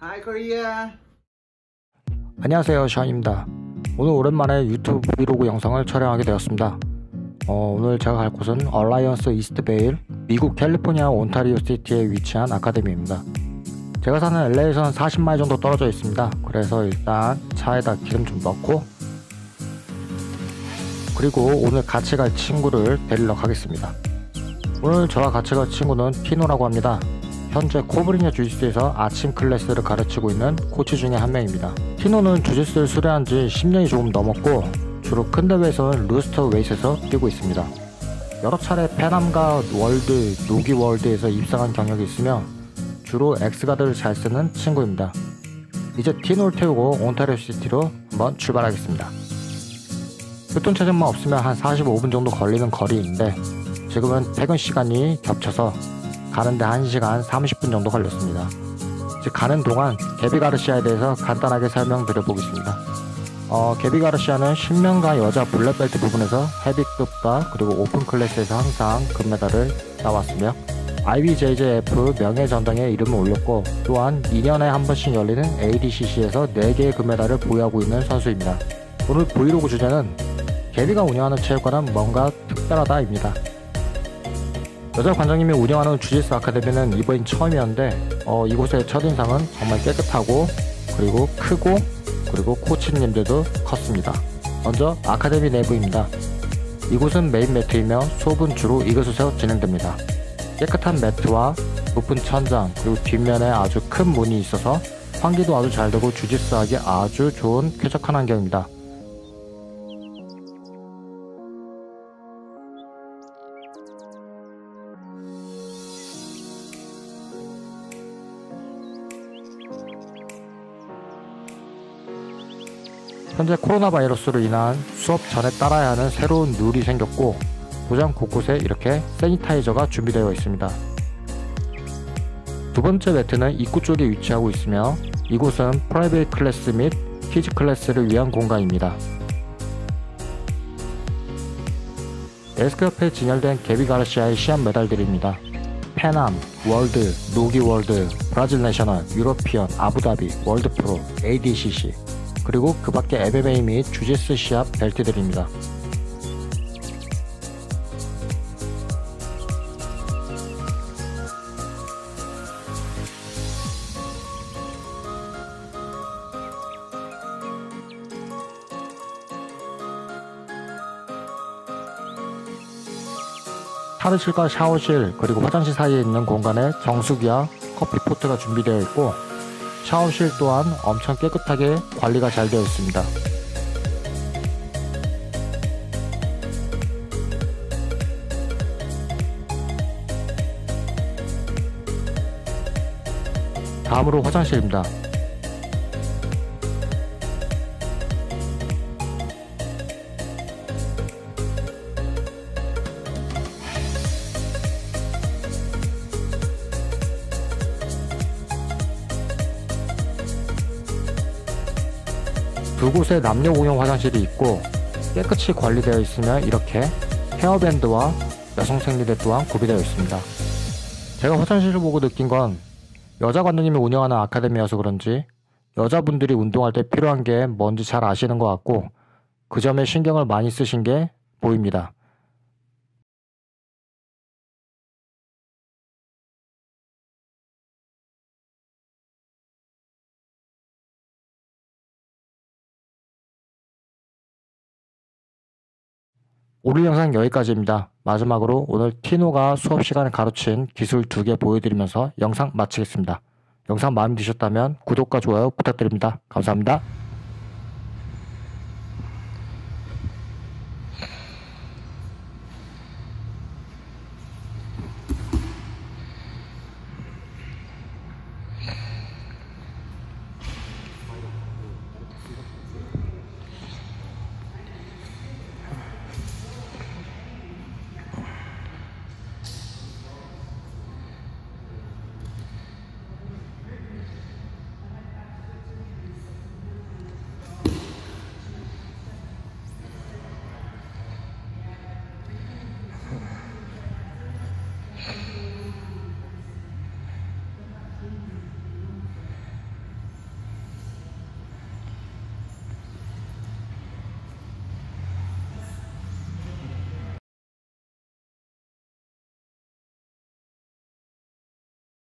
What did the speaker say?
Hi Korea. 안녕하세요 샤인입니다. 오늘 오랜만에 유튜브 브이로그 영상을 촬영하게 되었습니다. 어, 오늘 제가 갈 곳은 Alliance Eastvale 미국 캘리포니아 온타리오 City에 위치한 아카데미입니다. 제가 사는 LA에서는 40마일 정도 떨어져 있습니다. 그래서 일단 차에다 기름 좀 넣고 그리고 오늘 같이 갈 친구를 데리러 가겠습니다. 오늘 저와 같이 갈 친구는 티노라고 합니다 현재 코브리냐 주짓수에서 아침 클래스를 가르치고 있는 코치 중에 한 명입니다. 티노는 주짓수를 수련한 지 10년이 조금 넘었고 주로 큰 대회에서는 rooster weight에서 뛰고 있습니다. 여러 차례 Pan Am과 World, No-Gi World에서 입상한 경력이 있으며 주로 X-guard를 잘 쓰는 친구입니다. 이제 티노를 태우고 온타리오 City로 한번 출발하겠습니다. 교통체증만 없으면 한 45분 정도 걸리는 거리인데 지금은 퇴근 시간이 겹쳐서 가는데 1시간 30분 정도 걸렸습니다. 가는 동안 개비 가르시아에 대해서 간단하게 설명드려 보겠습니다. 어, 개비 가르시아는 신명과 여자 블랙벨트 부분에서 헤비급과 그리고 오픈 클래스에서 항상 금메달을 따왔으며 IBJJF 명예전당에 이름을 올렸고 또한 2년에 한 번씩 열리는 ADCC에서 4개의 금메달을 보유하고 있는 선수입니다. 오늘 브이로그 주제는 개비가 운영하는 체육관은 뭔가 특별하다입니다. 여자 관장님이 운영하는 주짓수 아카데미는 이번이 처음이었는데 어, 이곳의 첫인상은 정말 깨끗하고 그리고 크고 그리고 코치님들도 컸습니다. 먼저 아카데미 내부입니다. 이곳은 메인 매트이며 수업은 주로 이곳에서 진행됩니다. 깨끗한 매트와 높은 천장 그리고 뒷면에 아주 큰 문이 있어서 환기도 아주 잘 되고 주짓수 하기 아주 좋은 쾌적한 환경입니다. 현재 코로나 바이러스로 인한 수업 전에 따라야 하는 새로운 룰이 생겼고 도장 곳곳에 이렇게 세니타이저가 준비되어 있습니다. 두 번째 매트는 입구 쪽에 위치하고 있으며 이곳은 private 클래스 및 kids 클래스를 위한 공간입니다. 데스크 옆에 진열된 가비 가르시아의 시합 메달들입니다. Pan Am, World, No-Gi World, 브라질 National, European, 아부다비, World Pro, ADCC, 그리고 그 밖에 MMA 및 주짓수 시합 벨트들입니다. 탈의실과 샤워실 그리고 화장실 사이에 있는 공간에 정수기와 커피포트가 준비되어 있고 샤워실 또한 엄청 깨끗하게 관리가 잘 되어 있습니다. 다음으로 화장실입니다. 두 곳에 남녀 공용 화장실이 있고 깨끗이 관리되어 있으며 이렇게 헤어밴드와 여성 생리대 또한 구비되어 있습니다. 제가 화장실을 보고 느낀 건 여자 관장님이 운영하는 아카데미여서 그런지 여자분들이 운동할 때 필요한 게 뭔지 잘 아시는 것 같고 그 점에 신경을 많이 쓰신 게 보입니다. 오늘 영상 여기까지입니다. 마지막으로 오늘 티노가 수업 시간에 가르친 기술 두 개 보여드리면서 영상 마치겠습니다. 영상 마음에 드셨다면 구독과 좋아요 부탁드립니다. 감사합니다.